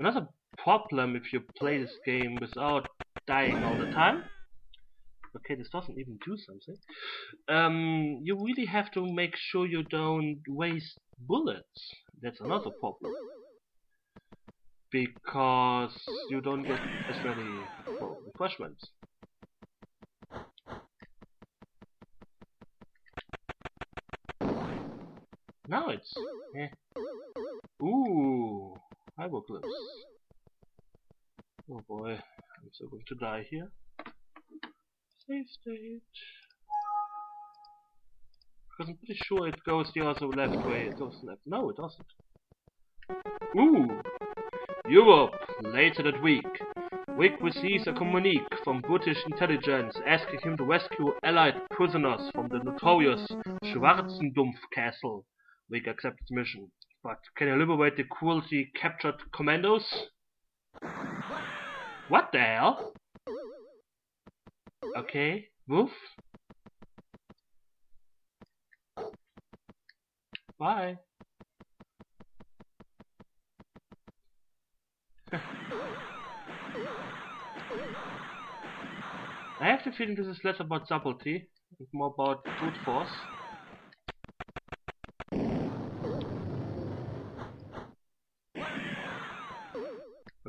Another problem if you play this game without dying all the time. Okay, this doesn't even do something. Um, you really have to make sure you don't waste bullets. That's another problem. Because you don't get as many well, refreshments. Now it's... Eh. Ooh, close. Oh boy, I'm so going to die here. Save state. Because I'm pretty sure it goes the other left way. It goes left. No, it doesn't. Ooh! Europe, later that week. Wick receives a communique from British intelligence asking him to rescue Allied prisoners from the notorious Schwarzendumpf castle. Wick accepts the mission. But can he liberate the cruelty captured commandos? What the hell? Okay, move. Bye. I have the feeling this is less about subtlety and more about brute force.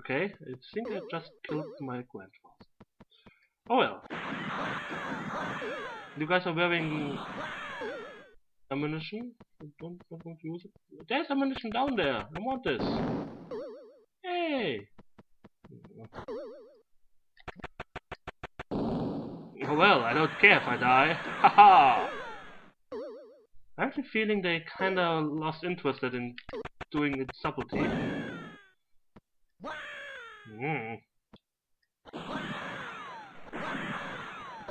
Okay, I think I just killed my grandfather. Oh well. You guys are wearing ammunition? I don't, going to use it. There's ammunition down there. I want this. Hey! Oh well, I don't care if I die. Haha! I have the feeling they kinda lost interest in doing it subtlety. Hmm.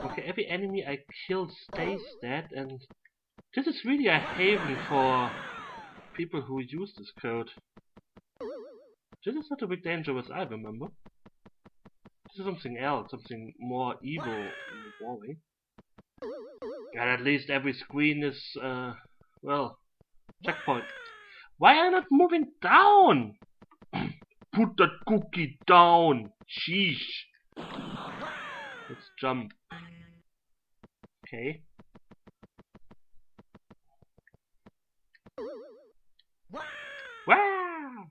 Okay, every enemy I kill stays dead and this is really a haven for people who use this code. This is not a bit dangerous I remember. This is something else, something more evil in the. And at least every screen is, uh, well, checkpoint. Why are you not moving down? Put that cookie down! Sheesh! Let's jump. Okay. Wow!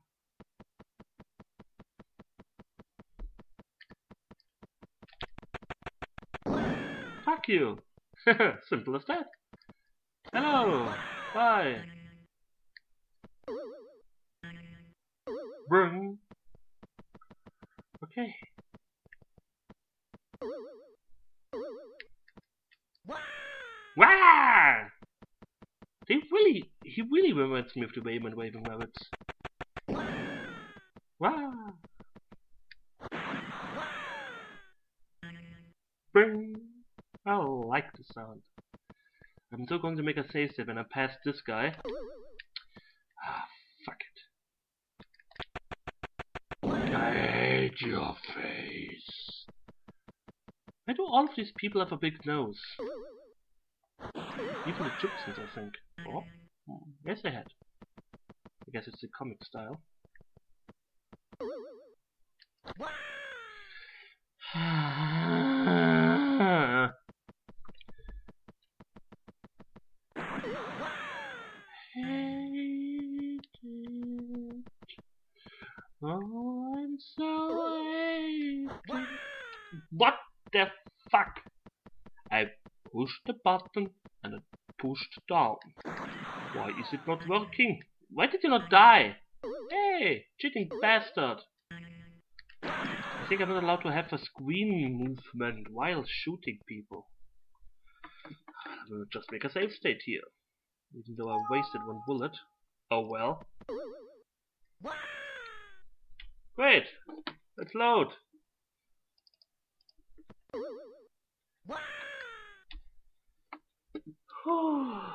Fuck you! Simple as that. Hello! Bye! Okay. Wah! They really, he really reminds me of the Wayman Waving Rabbids. Wow! Bring! Oh, I like the sound. I'm still going to make a save save and I pass this guy. Your face. Why do all of these people have a big nose? Even the gypsies, I think. Oh, hmm, yes they had. I guess it's the comic style. pushed the button and it pushed down. Why is it not working? Why did you not die? Hey, cheating bastard! I think I'm not allowed to have a screen movement while shooting people. I will just make a save state here. Even though I wasted one bullet. Oh well. Great! Let's load! Finally.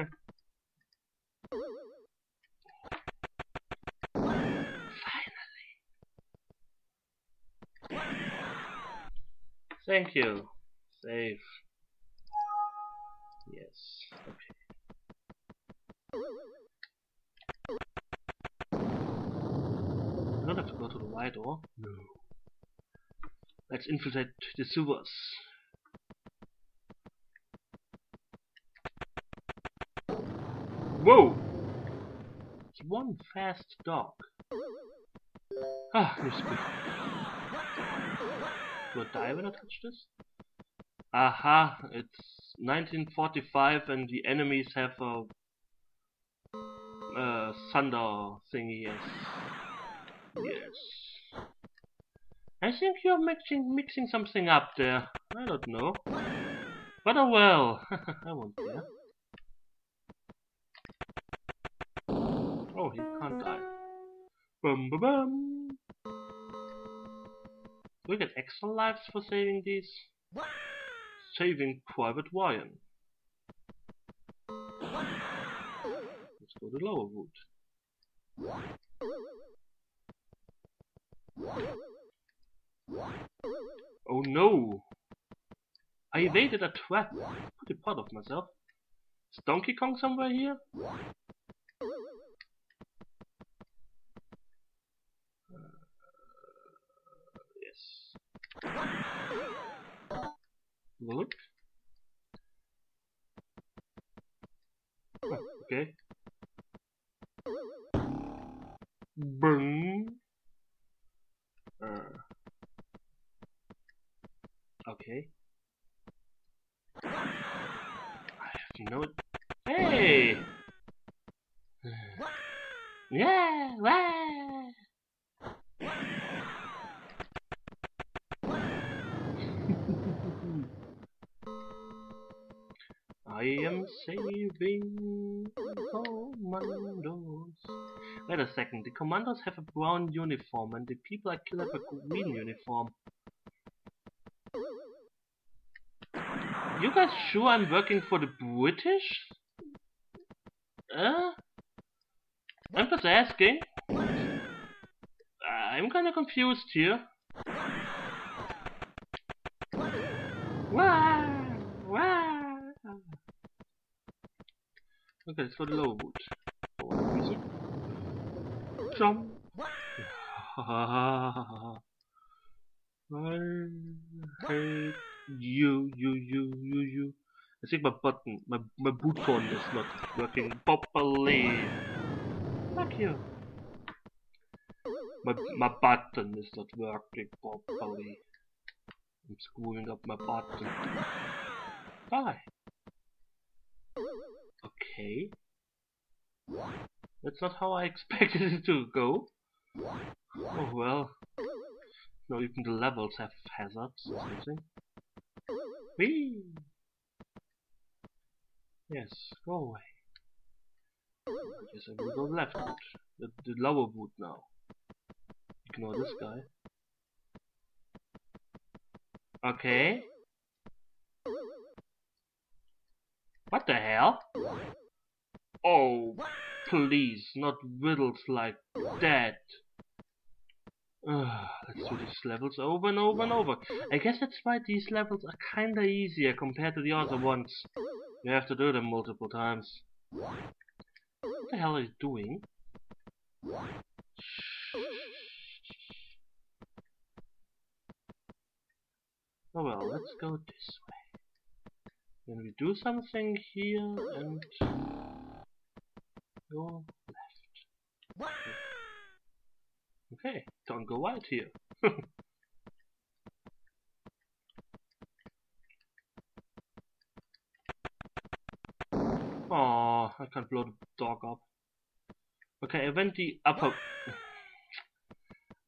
Thank you. Save. Yes. Okay. I don't have to go to the right door. No. Let's infiltrate the sewers. Whoa! It's one fast dog. Ah, new speed. Do I die when I touch this? Aha, it's 1945 and the enemies have a uh, thunder thingy, yes. Yes. I think you're mixing mixing something up there. I don't know. But oh well. I won't care. Oh, he can't die. Bum bum bum. Do we get extra lives for saving these? Saving Private Ryan. Let's go to Lowerwood. Oh no! I evaded a trap. Pretty proud of myself. Is Donkey Kong somewhere here? Look. Oh, okay. Boom. Uh. Okay. I am saving commandos. Wait a second, the commandos have a brown uniform and the people I kill have a green uniform. You guys sure I'm working for the British? Uh? I'm just asking. I'm kinda confused here. Okay, let's go to Lowerwood. For what reason? Jump! I hate you, you, you, you, you. I think my button, my, my boot phone is not working properly. Fuck you. My, my button is not working properly. I'm screwing up my button. Die. Okay. That's not how I expected it to go. Oh well. Not even the levels have hazards or something. Whee! Yes, go away. Guess I will go left. The, the lower wood now. Ignore this guy. Okay. What the hell? Oh, please, not riddles like that. Uh, let's do these levels over and over and over. I guess that's why these levels are kinda easier compared to the other ones. You have to do them multiple times. What the hell are you doing? Oh well, let's go this way. Then we do something here and go left. Okay, don't go right here. Oh, I can't blow the dog up. Okay, I went the upper...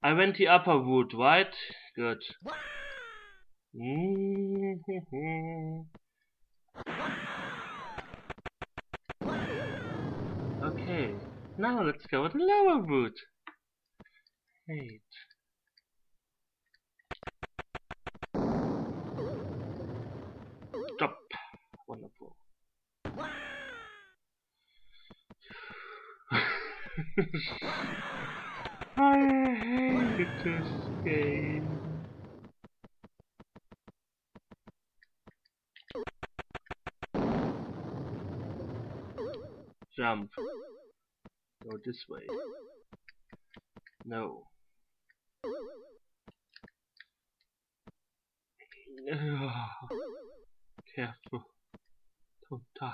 I went the upper wood, right? Good. Mm-hmm. Okay, now let's go with the lower wood. Eight. Stop. Wonderful. I hate this game. Jump. This way. No. Careful. Don't die.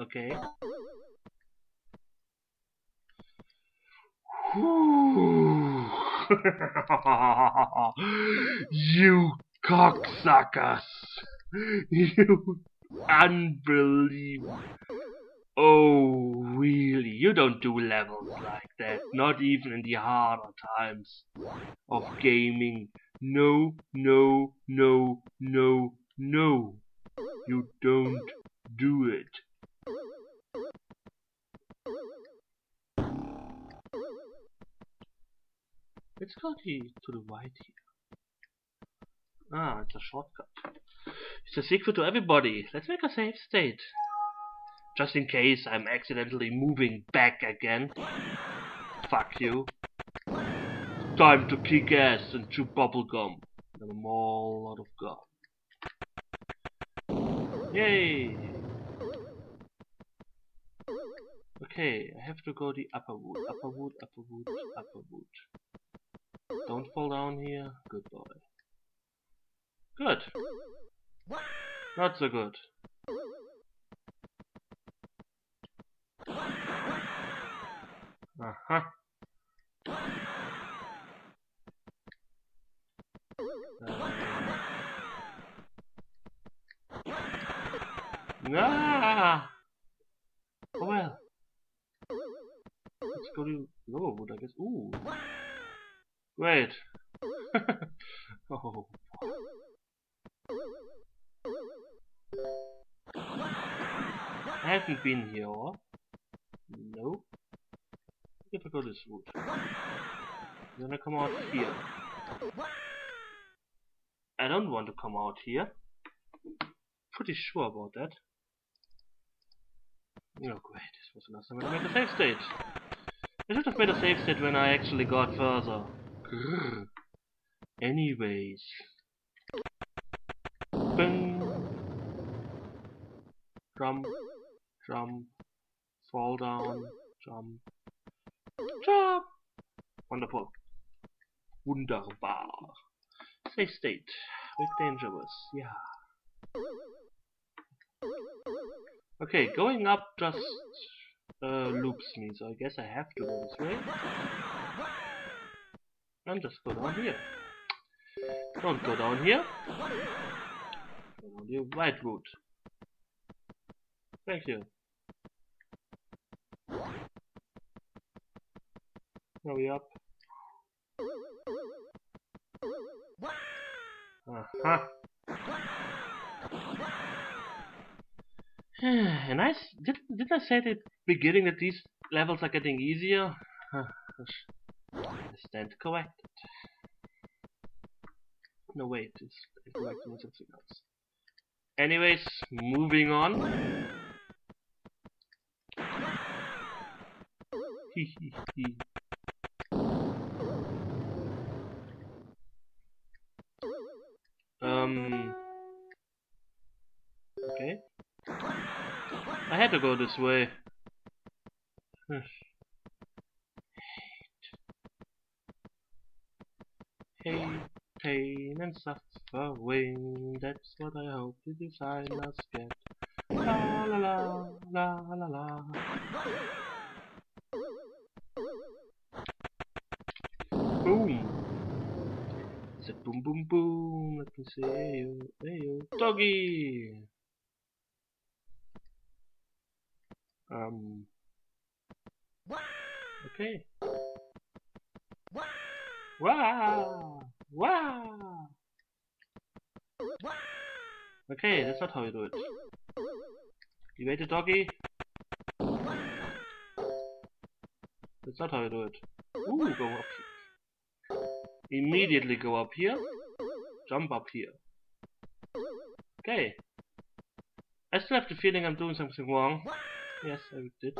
Okay. you cocksuckers! You unbelievable! Oh, really? You don't do levels like that. Not even in the harder times of gaming. No, no, no, no, no. You don't do it. Let's go to, the right here. Ah, it's a shortcut. It's a secret to everybody. Let's make a safe state. Just in case I'm accidentally moving back again. Fuck you. Time to kick ass and chew bubblegum. And a whole lot of gum. Yay! Okay, I have to go the upper wood, upper wood, upper wood, upper wood. Don't fall down here. Good boy. Good. Not so good. Uh-huh. Uh, ah! Oh well. Let's go to Lowerwood, I guess. Ooh. Great. oh. I haven't been here. Nope. If I go this route. Then I come out here. I don't want to come out here. Pretty sure about that. Oh great, this was the last time I made a save state. I should have made a save state when I actually got further. Grrr. Anyways. Bing. Jump. Jump. Fall down. Jump. Jump. Wonderful. Wunderbar. Safe state. Bit dangerous. Yeah. Okay, going up just uh, loops me, so I guess I have to go this way and just go down here. Don't go down here. Go down the right route. Thank you. Hurry up. Uh-huh. and I did did I say at the beginning that these levels are getting easier? stand corrected. No wait, it's something else. Anyways, moving on. um. To go this way. Hate, pain, and suffering. That's what I hope the designers get. La la la, la la la. Boom! It's a boom boom boom. Let me see. Hey you. Doggy! Um. Okay. Wow! Wow! Okay, that's not how you do it. You a doggy. That's not how you do it. Ooh, go up here. Immediately go up here. Jump up here. Okay. I still have the feeling I'm doing something wrong. Yes, I did.